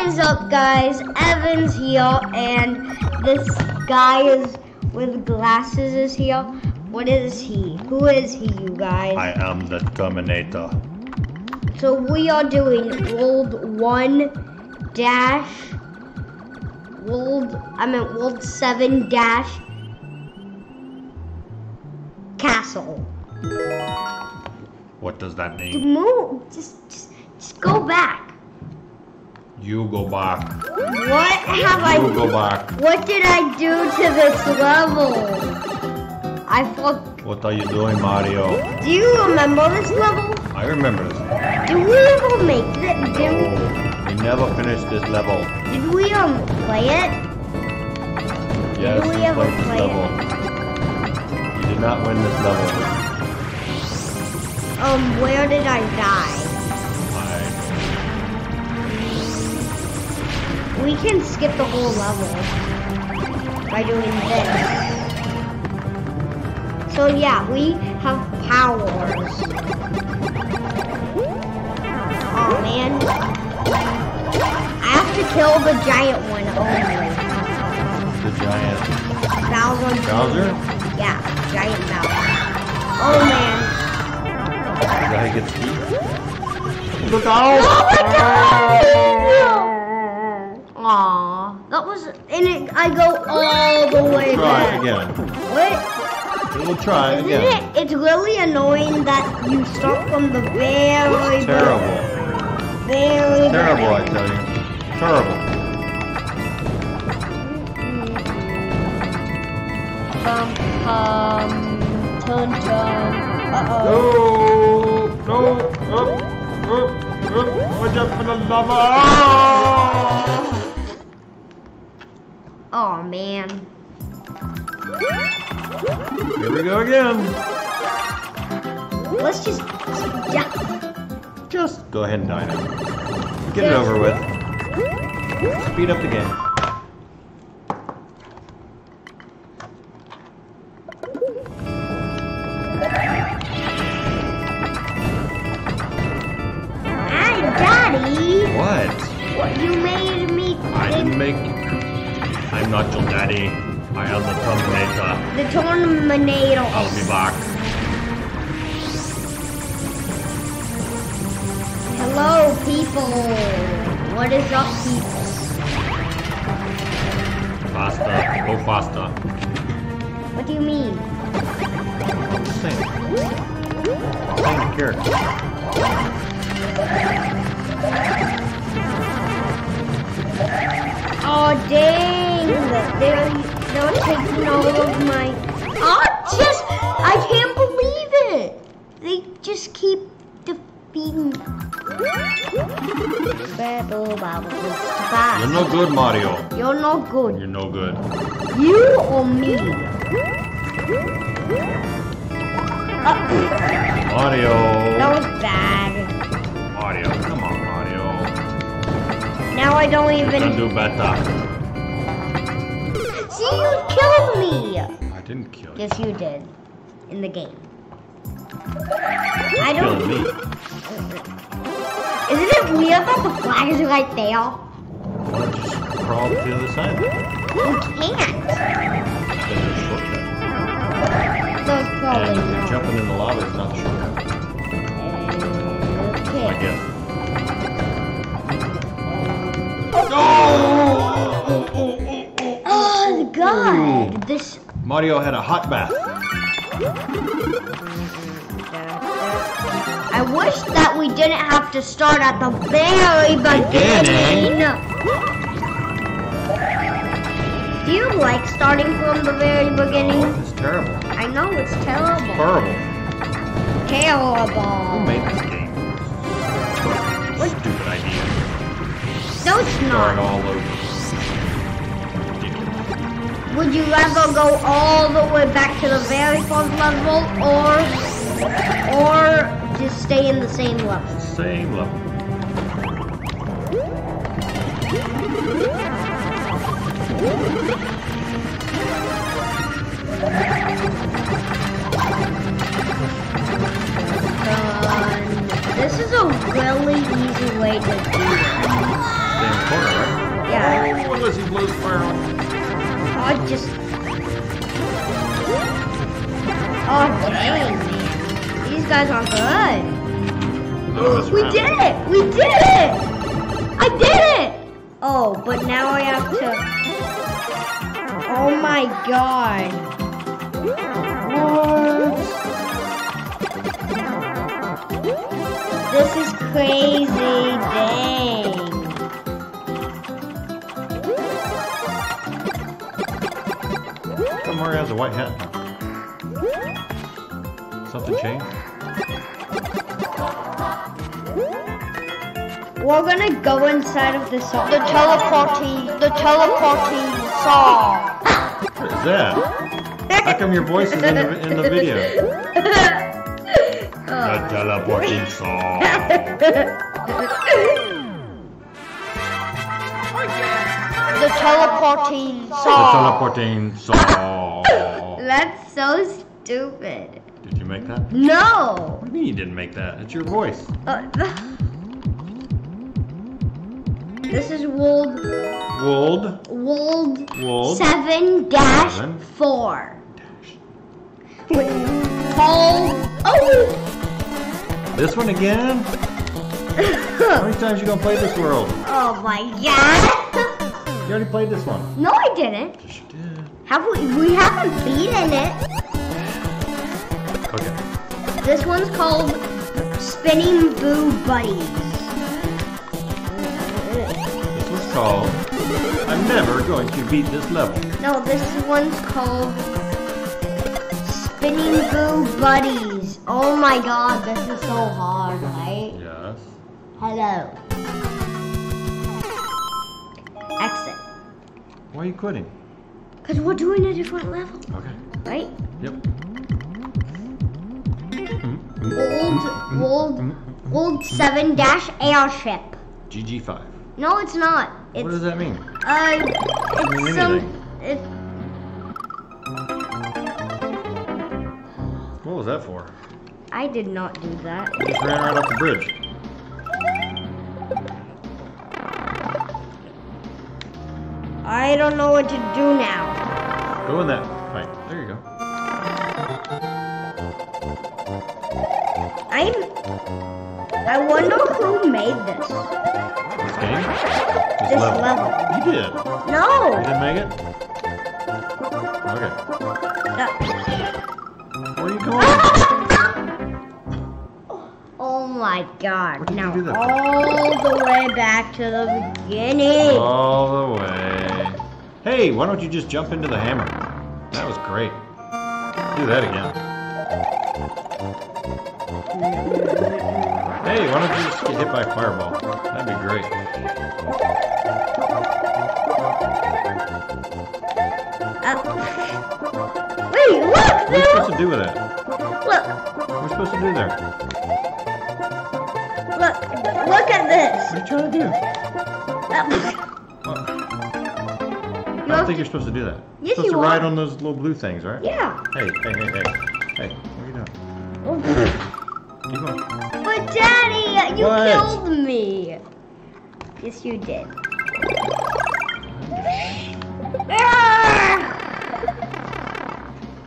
What is up, guys? Evans here, and this guy is with glasses is here. What is he? Who is he, you guys? I am the Terminator. So we are doing World One dash World. I meant World Seven dash Castle. What does that mean? Move. Just, just, just go back. You go back. What have I? You go back. What did I do to this level? I forgot. What are you doing, Mario? Do you remember this level? I remember this. Did we ever make it? Did, Oh, we never finished this level. did we um play it? Yes, did we you ever played this play it? You did not win this level. Um, where did I die? We can skip the whole level by doing this. So yeah, we have powers. Oh man. I have to kill the giant one only. the giant Bowser. Bowser? Yeah, giant Bowser. Oh man. The guy gets beat. Look Oh out! Aw, that was, and it, I go all the way Try back. again. What? We'll try it Isn't again. it? It's really annoying that you start from the very, Terrible. very Terrible, I tell you. Terrible. Bum, bum, dun, dun. Uh-oh. No! No! Up! Up! Up! Watch out for the lava! Ah! Oh man. Here we go again. Let's just, yeah. Just go ahead and die now. Get it over with. Speed up the game. Tornadoes. I'll be back. Hello, people. What is up, people? Faster. Go faster. What do you mean? Sing. Sing the character. Oh, dang. They're, they're taking all of my... Oh, just... I can't believe it. They just keep defeating... You're no good, Mario. You're no good. You're no good. You or me? Uh, Mario. that was bad. Mario. Come on, Mario. Now I don't You can do better. See, you killed me. I didn't kill you. Yes, you did. In the game. I don't... Me. Isn't it weird that the flag is right there? Don't just crawl to the other side? You can't. That's a shortcut. So it's probably And not. jumping in the lava is not a shortcut, I Okay. guess. Oh, God. This... Mario had a hot bath. I wish that we didn't have to start at the very beginning. Do you like starting from the very beginning? Oh, it's terrible. I know it's terrible. Horrible. Who Terrible. made this game? What? Stupid idea. No, it's not. Start all over. Would you rather go all the way back to the very first level or or just stay in the same level? Same level. Done. This is a really easy way to do it. Same corner, right? Yeah. Oh, unless he blows fire on. Oh, just. Oh, dang, man. These guys are good. We did it! We did it! I did it! Oh, but now I have to. Oh my god. This is crazy. Come Mario has a white hat now. Something changed? We're gonna go inside of the saw. The teleporting, the teleporting song. What is that? How come your voice is in the, in the video? The teleporting saw. The teleporting The teleporting saw. That's so stupid. Did you make that? No. What do you mean you didn't make that? It's your voice. Uh, this is World Wold. World Wold. seven dash Seven. four. Called oh. This one again? How many times you gonna play this world? oh my god. You already played this one. No, I didn't. Yes, you did. Have we? We haven't beaten it. Okay. This one's called Spinning Boo Buddies. This was called I'm never going to beat this level. No, this one's called Spinning Boo Buddies. Oh my god, this is so hard, right? Yes. Hello. Exit. Why are you quitting? Because we're doing a different level, Okay. right? Yep. Old, old, old 7 dash airship. GG5. No, it's not. It's, what does that mean? uh, mean it's some, anything. it, What was that for? I did not do that. You just ran right off the bridge. I don't know what to do now. Go in that. Right. There you go. I'm. I wonder who made this. This game? This, This level. level. You did. No. You didn't make it? Okay. Uh, Where are you going? oh my god. What did you Now do that for? all the way back to the beginning. All the way. Hey, why don't you just jump into the hammer? That was great. Do that again. Hey, why don't you just get hit by a fireball? That'd be great. Uh, wait, look! What are you supposed to do with that? look, What are we supposed to do there? look, look at this. What are you trying to do? Uh, you don't think you're supposed to do that. Yes, you're supposed you to ride are. on those little blue things, right? yeah. Hey, hey, hey, hey. Hey, what are you doing? Oh. Keep going. But Daddy, you What? killed me. Yes, you did.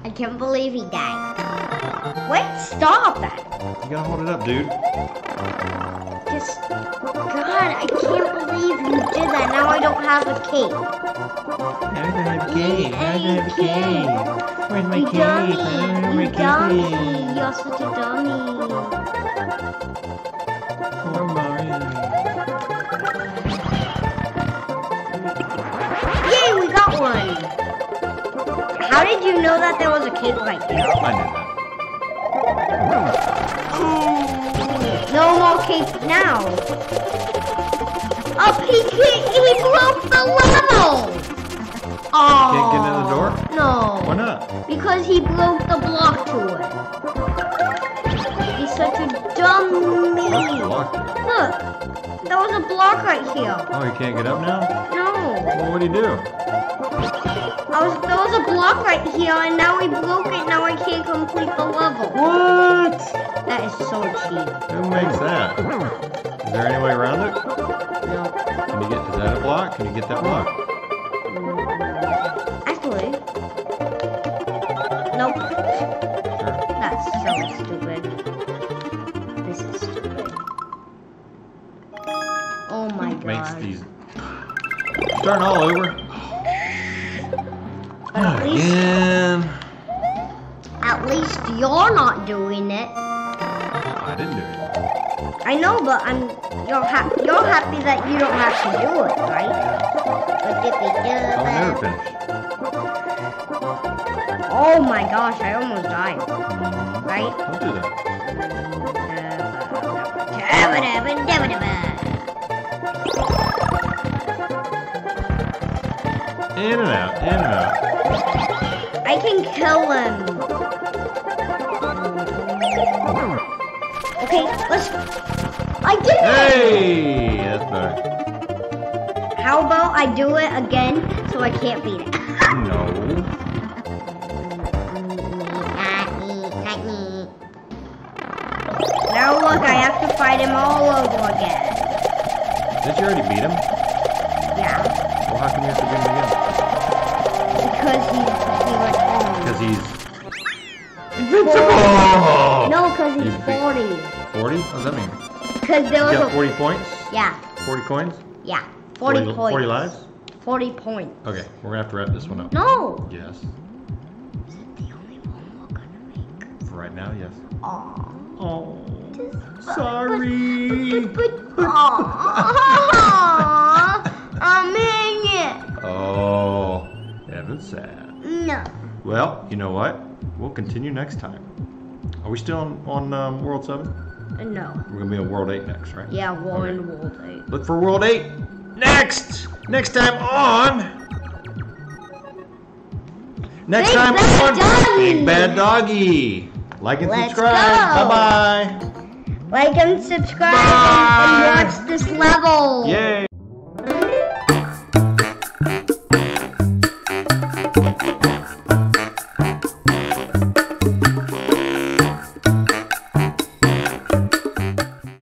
I can't believe he died. Wait, stop that. You gotta hold it up, dude. Just, God, I can't believe you did that. Now I don't have a cape. Now I have a cake. Now I have a cake. Where's my You cake? I don't dummy. know You my dummy. cake. You're such a dummy. Poor Mario. Yay, we got one. How did you know that there was a cake right there? I knew that. Oh. No more cape now. Up, he can't, he broke the level. Oh. Can't get in the door? No. Why not? Because he broke the block to it. He's such a dummy. You locked it. Look, there was a block right here. Oh, you can't get up now? No, Well, what do you do? I was there was a block right here, and now he broke it. Now I can't complete the level. What? That is so cheap. Who makes that? Is there any way around it? No. Can you get? Is that a block? Can you get that block? Actually, nope. I'm you're happy. You're happy that you don't have to do it, right? I'll never finish. Oh my gosh, I almost died. Mhm. Right? Don't do that. In and out, in and out. I can kill him. Did. Hey, that's better. How about I do it again so I can't beat it? No. Now look, I have to fight him all over again. Did you already beat him? Yeah, Well, how come you have to beat him again? because he's he went home. Because he's invincible. No, because he's He's 40. 40? What does that mean? Because there You was got a 40 points? yeah, 40 coins? yeah, 40, points. 40 lives? 40 points. Okay, we're gonna have to wrap this one up. No. Yes. Is it the only one we're gonna make? For right now, yes. Aw. Oh, But, sorry. but, but, aw. I'm in it. Oh, Evan's sad. No. Well, you know what? We'll continue next time. Are we still on, on um, World 7? Uh, no. We're gonna be on World 8 next, right? Yeah, in Okay. World 8. Look for World 8 next! Next time on. Next Big time Bad on Doggie. Big Bad Doggie. Like and Let's subscribe. Bye bye. Like and subscribe Bye. and watch this level. Yay.